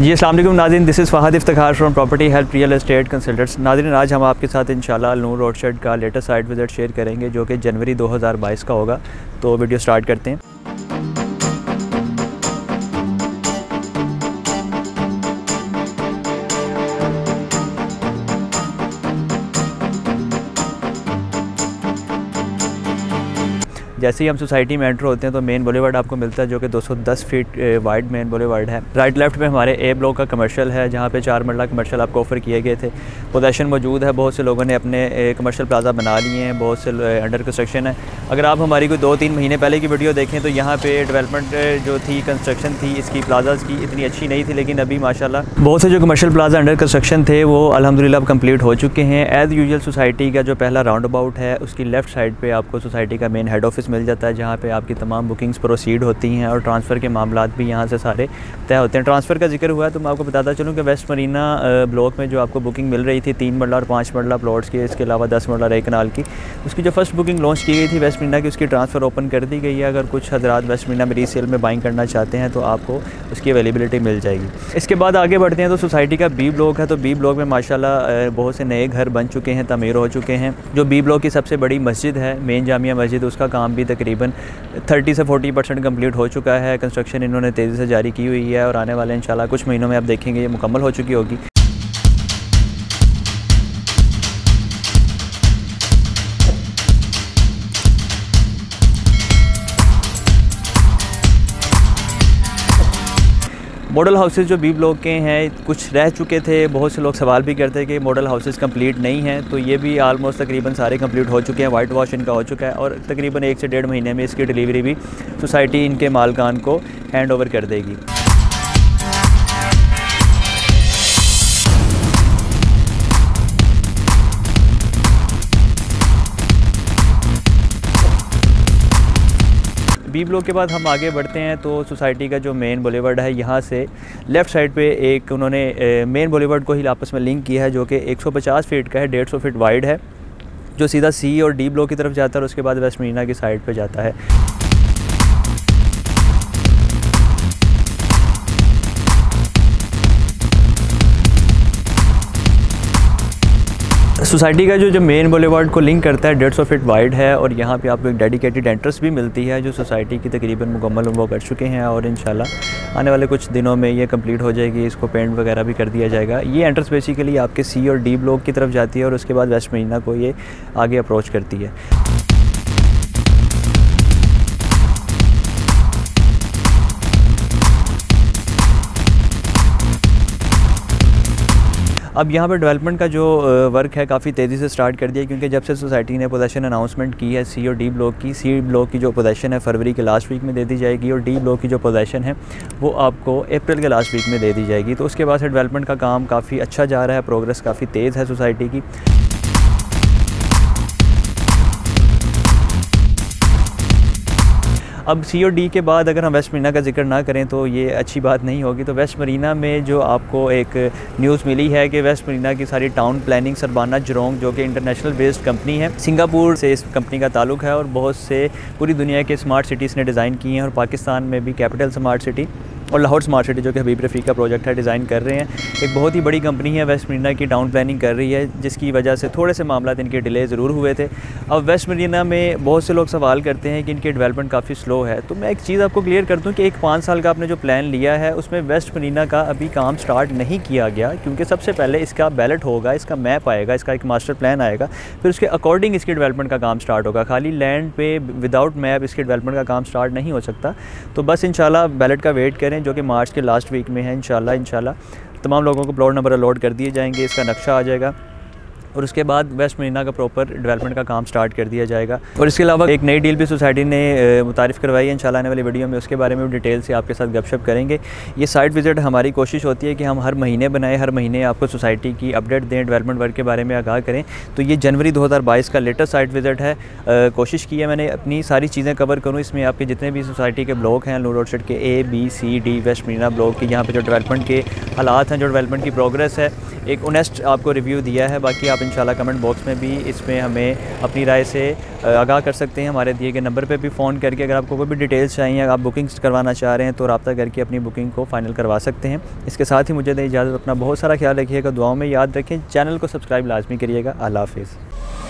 जी असल नाजिन this is Fahad Iftikhar from property help real estate consultants नाजिन आज हम आपके साथ इंशाल्लाह नूर रोड शेड का लेटेस्ट साइट विज़िट शेयर करेंगे, जो कि जनवरी 2022 का होगा। तो वीडियो स्टार्ट करते हैं। जैसे ही हम सोसाइटी में एंटर होते हैं तो मेन बोलीवर्ड आपको मिलता है, जो कि 210 फीट वाइड मेन बोलीवर्ड है। राइट लेफ़्ट में हमारे ए ब्लॉक का कमर्शियल है, जहाँ पे चार मरला कमर्शियल आपको ऑफ़र किए गए थे। पोजेशन मौजूद है, बहुत से लोगों ने अपने कमर्शियल प्लाजा बना लिए हैं, बहुत से अंडर कंस्ट्रक्शन है। अगर आप हमारी कोई दो तीन महीने पहले की वीडियो देखें तो यहाँ पर डेवलपमेंट जो थी कंस्ट्रक्शन थी, इसकी प्लाजाज की इतनी अच्छी नहीं थी, लेकिन अभी माशा बहुत से जो कमर्शियल प्लाजा अंडर कंस्ट्रक्शन थे, वो अलहमदिल्ला अब कंप्लीट हो चुके हैं। एज़ यूजल सोसाइटी का जो पहला राउंड अबाउट है, उसकी लेफ़्ट साइड पर आपको सोसाइटी का मेन हेड ऑफ़िस मिल जाता है जहाँ पर आपकी तमाम बुकिंग्स प्रोसीड होती हैं और ट्रांसफ़र के मामला भी यहाँ से सारे तय होते हैं। ट्रांसफ़र का ज़िक्र हुआ है तो मैं आपको बताता चलूँ कि वेस्ट मरीना ब्लॉक में जो आपको बुकिंग मिल रही थी, तीन मरला और पाँच मरला प्लॉट्स की, इसके अलावा दस मरला रेक कनाल की, उसकी जो फ़र्स्ट बुकिंग लॉन्च की गई थी वेस्ट मरीना की, उसकी ट्रांसफ़र ओपन कर दी गई है। अगर कुछ हजरात वेस्ट मरीना में रीसेल में बाइंग करना चाहते हैं तो आपको उसकी अवेलेबिलिटी मिल जाएगी। इसके बाद आगे बढ़ते हैं तो सोसाइटी का बी ब्लॉक है। तो बी ब्लॉक में माशाल्लाह बहुत से नए घर बन चुके हैं, तमीर हो चुके हैं। जो बी ब्लॉक की सबसे बड़ी मस्जिद है, मेन जामिया मस्जिद, उसका काम भी तकरीबन थर्टी से फोर्टी परसेंट कंप्लीट हो चुका है। कंस्ट्रक्शन इन्होंने तेज़ी से जारी की हुई है और आने वाले इंशाल्लाह कुछ महीनों में आप देखेंगे ये मुकम्मल हो चुकी होगी। मॉडल हाउसेज जो बी ब्लॉक के हैं, कुछ रह चुके थे, बहुत से लोग सवाल भी करते हैं कि मॉडल हाउसेज कंप्लीट नहीं हैं तो ये भी आलमोस्ट तकरीबन सारे कंप्लीट हो चुके हैं वाइट वॉश इनका हो चुका है और तकरीबन एक से डेढ़ महीने में इसकी डिलीवरी भी सोसाइटी इनके मालकान को हैंड ओवर कर देगी। बी ब्लॉक के बाद हम आगे बढ़ते हैं तो सोसाइटी का जो मेन बोलीवर्ड है, यहाँ से लेफ़्ट साइड पे एक उन्होंने मेन बोलीवर्ड को ही आपस में लिंक किया है, जो कि 150 फीट का है 150 फीट वाइड है, जो सीधा सी और डी ब्लॉक की तरफ़ जाता है और उसके बाद वेस्ट मीना की साइड पर जाता है। सोसाइटी का जो जो मेन बोलेवार्ड को लिंक करता है, डेढ़ सौ फिट वाइड है और यहाँ पे आपको एक डेडिकेटेड एंट्रेंस भी मिलती है जो सोसाइटी की तकरीबन मुकम्मल वो कर चुके हैं और इन आने वाले कुछ दिनों में ये कंप्लीट हो जाएगी, इसको पेंट वगैरह भी कर दिया जाएगा। ये एंट्रेंस बेसिकली आपके सी और डी ब्लॉक की तरफ़ जाती है और उसके बाद वेस्ट महीना को ये आगे अप्रोच करती है। अब यहाँ पर डेवलपमेंट का जो वर्क है काफ़ी तेज़ी से स्टार्ट कर दिया क्योंकि जब से सोसाइटी ने पोजेशन अनाउंसमेंट की है सी और डी ब्लॉक की सी ब्लॉक की जो पोजेशन है फरवरी के लास्ट वीक में दे दी जाएगी और डी ब्लॉक की जो पोजेशन है, वो आपको अप्रैल के लास्ट वीक में दे दी जाएगी। तो उसके बाद से डेवलपमेंट का काम काफ़ी अच्छा जा रहा है प्रोग्रेस काफ़ी तेज़ है सोसाइटी की। अब सी ओ डी के बाद अगर हम वेस्ट मरीना का ज़िक्र ना करें तो ये अच्छी बात नहीं होगी। तो वेस्ट मरीना में जो आपको एक न्यूज़ मिली है कि वेस्ट मरीना की सारी टाउन प्लानिंग सरबाना जरोंग जो कि इंटरनेशनल बेस्ड कंपनी है सिंगापुर से इस कंपनी का ताल्लुक है और बहुत से पूरी दुनिया के स्मार्ट सिटीज़ ने डिज़ाइन किए हैं और पाकिस्तान में भी कैपिटल स्मार्ट सिटी और लाहौर स्मार्ट सिटी, जो कि हबीब रफ़ी का प्रोजेक्ट है, डिज़ाइन कर रहे हैं। एक बहुत ही बड़ी कंपनी है, वेस्ट मरीना की टाउन प्लानिंग कर रही है, जिसकी वजह से थोड़े से मामला इनके डिले ज़रूर हुए थे। अब वेस्ट मरीना में बहुत से लोग सवाल करते हैं कि इनकी डेवलपमेंट काफ़ी स्लो है। तो मैं एक चीज़ आपको क्लियर कर दूँ कि एक पाँच साल का आपने जो प्लान लिया है, उसमें वेस्ट मरीना का अभी काम स्टार्ट नहीं किया गया, क्योंकि सबसे पहले इसका बैलेट होगा, इसका मैप आएगा, इसका एक मास्टर प्लान आएगा, फिर उसके अकॉर्डिंग इसकी डेवलपमेंट का काम स्टार्ट होगा। खाली लैंड पे विदाउट मैप इसकी डेवलपमेंट का काम स्टार्ट नहीं हो सकता। तो बस इंशाल्लाह बैलेट का वेट करें जो कि मार्च के लास्ट वीक में है इन शाला तमाम लोगों को प्लॉट नंबर अलॉट कर दिए जाएँगे, इसका नक्शा आ जाएगा। और उसके बाद वेस्ट मरीना का प्रॉपर डेवलपमेंट का काम स्टार्ट कर दिया जाएगा। और इसके अलावा एक नई डील भी सोसाइटी ने मुतारफ़ करवाई है इंशाल्लाह आने वाली वीडियो में। उसके बारे में डिटेल से आपके साथ गपशप करेंगे। ये साइट विज़िट हमारी कोशिश होती है कि हम हर महीने बनाएँ, हर महीने आपको सोसाइटी की अपडेट दें डेवलपमेंट वर्क के बारे में आगाह करें। तो ये जनवरी दो हज़ार बाईस का लेटेस्ट साइट विज़िट है। कोशिश की है मैंने अपनी सारी चीज़ें कवर करूँ। इसमें आपके जितने भी सोसाइटी के ब्लॉक हैं लू रोड के A B C D west marina block की, यहाँ पर जो डेवलपमेंट के हालात हैं, जो डेवलपमेंट की प्रोग्रेस है, एक ओनेस्ट आपको रिव्यू दिया है। बाकी आप आप इन कमेंट बॉक्स में भी इसमें हमें अपनी राय से आगाह कर सकते हैं। हमारे दिए गए नंबर पर भी फ़ोन करके अगर आपको कोई भी डिटेल्स चाहिए आप बुकिंग्स करवाना चाह रहे हैं तो रबा करके अपनी बुकिंग को फ़ाइनल करवा सकते हैं। इसके साथ ही मुझे दें इजाज़त, अपना बहुत सारा ख्याल रखिएगा, दुआओं में याद रखें। चैनल को सब्सक्राइब लाजमी करिएगा। अल्लाह हाफिज़।